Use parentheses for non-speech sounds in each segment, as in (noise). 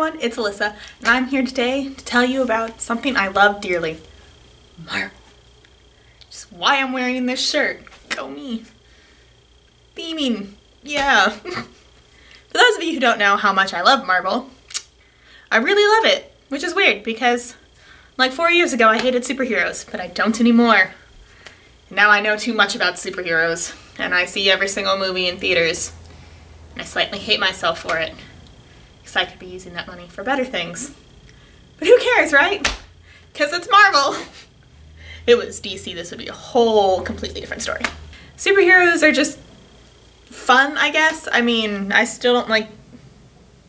everyone, it's Alyssa, and I'm here today to tell you about something I love dearly. Marvel. Just why I'm wearing this shirt. Go me. Beaming. Yeah. (laughs) For those of you who don't know how much I love Marvel, I really love it, which is weird because like four years ago I hated superheroes, but I don't anymore. Now I know too much about superheroes, and I see every single movie in theaters, and I slightly hate myself for it because I could be using that money for better things. But who cares, right? Because it's Marvel. It was DC, this would be a whole completely different story. Superheroes are just fun, I guess. I mean, I still don't like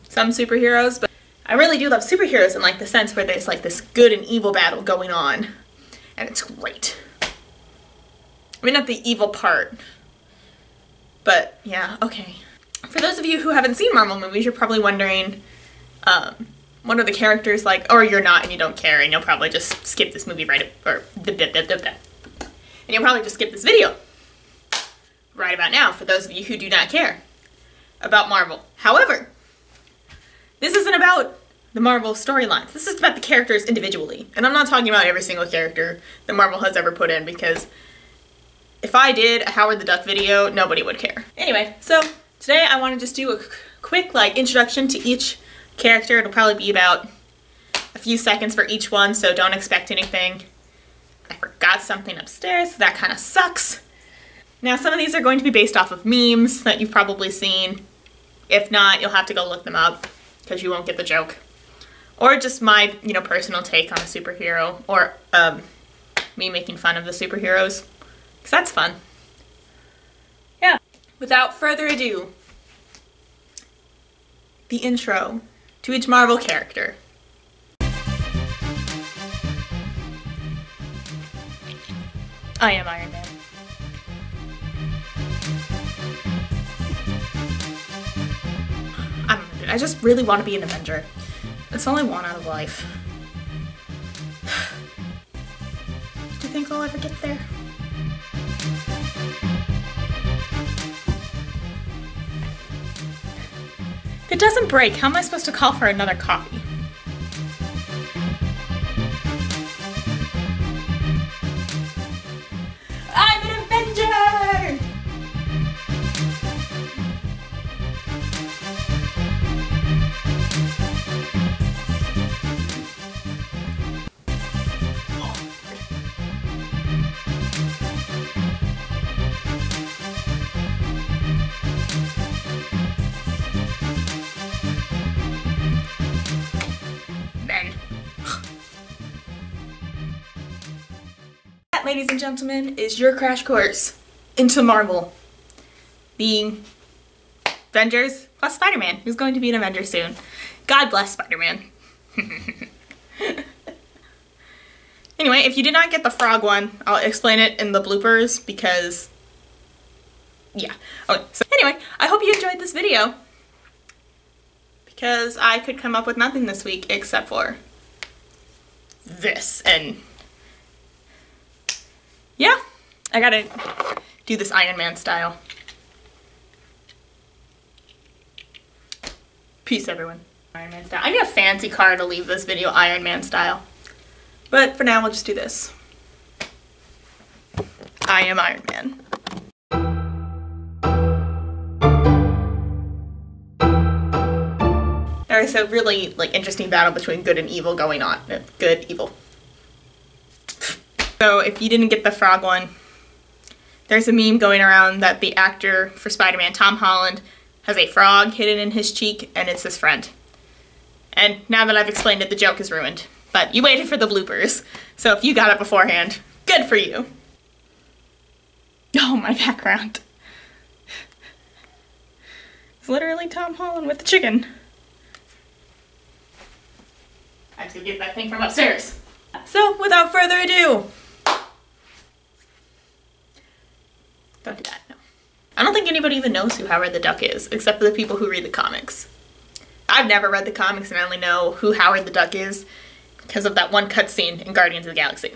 some superheroes, but I really do love superheroes in like the sense where there's like this good and evil battle going on. And it's great. I mean, not the evil part, but yeah, okay. For those of you who haven't seen Marvel movies, you're probably wondering, um, what are the characters like? Or you're not and you don't care and you'll probably just skip this movie right, or, and you'll probably just skip this video right about now for those of you who do not care about Marvel. However, this isn't about the Marvel storylines. This is about the characters individually. And I'm not talking about every single character that Marvel has ever put in because if I did a Howard the Duck video, nobody would care. Anyway, so Today I want to just do a quick like introduction to each character. It'll probably be about a few seconds for each one, so don't expect anything. I forgot something upstairs, so that kind of sucks. Now some of these are going to be based off of memes that you've probably seen. If not, you'll have to go look them up because you won't get the joke. Or just my, you know, personal take on a superhero or um, me making fun of the superheroes because that's fun without further ado, the intro to each Marvel character. I am Iron Man. I'm, I just really want to be an Avenger. That's all I want out of life. (sighs) Do you think I'll ever get there? It doesn't break, how am I supposed to call for another coffee? Ladies and gentlemen, is your crash course into Marvel. The Avengers plus Spider-Man, who's going to be an Avenger soon. God bless Spider-Man. (laughs) anyway, if you did not get the frog one, I'll explain it in the bloopers because, yeah. Okay, so anyway, I hope you enjoyed this video because I could come up with nothing this week except for this and yeah, I gotta do this Iron Man style. Peace, everyone. Iron Man style. I need a fancy car to leave this video Iron Man style. But for now, we'll just do this. I am Iron Man. There's a really like interesting battle between good and evil going on. Good, evil. So if you didn't get the frog one, there's a meme going around that the actor for Spider-Man, Tom Holland, has a frog hidden in his cheek and it's his friend. And now that I've explained it, the joke is ruined. But you waited for the bloopers, so if you got it beforehand, good for you. Oh, my background. It's literally Tom Holland with the chicken. I have to get that thing from upstairs. So, without further ado, Don't do that, no. I don't think anybody even knows who Howard the Duck is, except for the people who read the comics. I've never read the comics and I only know who Howard the Duck is because of that one cutscene in Guardians of the Galaxy.